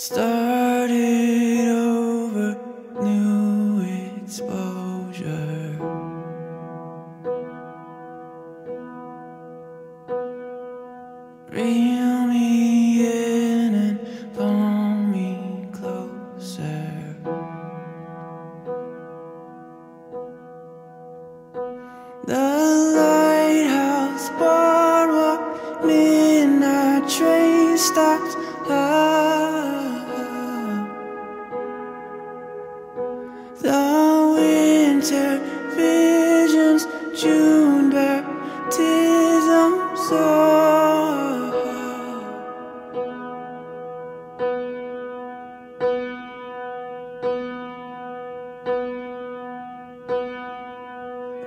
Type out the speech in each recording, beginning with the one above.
Started over, new exposure. Reel me in and pull me closer. The lighthouse boardwalk, midnight train stops. The winter visions, June baptisms.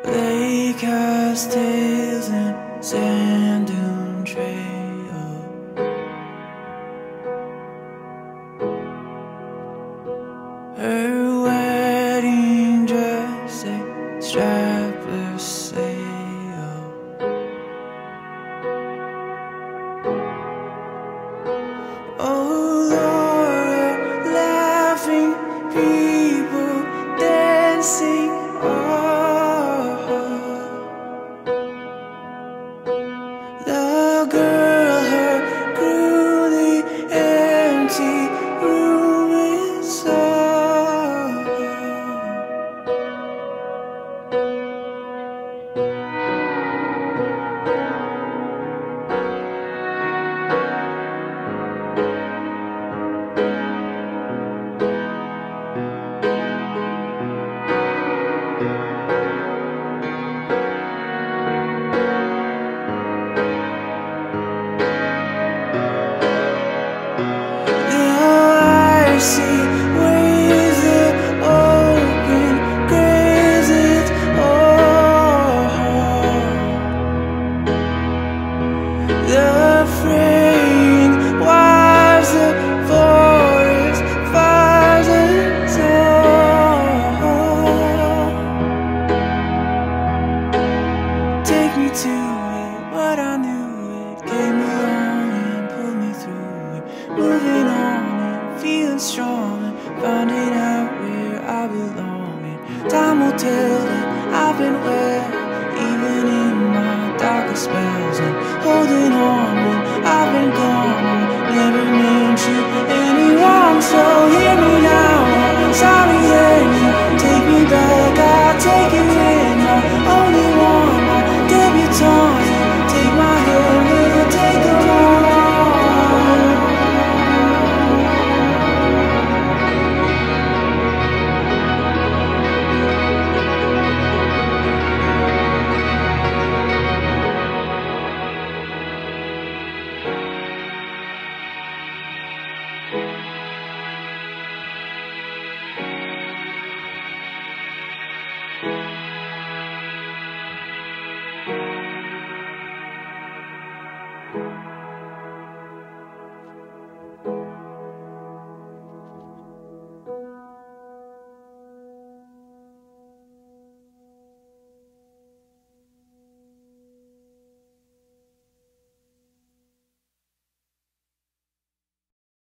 Lake has tales and sand dune girl, to it, but I knew it came along and pulled me through it. Moving on and feeling strong and finding out where I belong. And time will tell that I've been well,